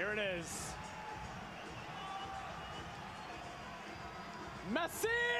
Here it is. Messi!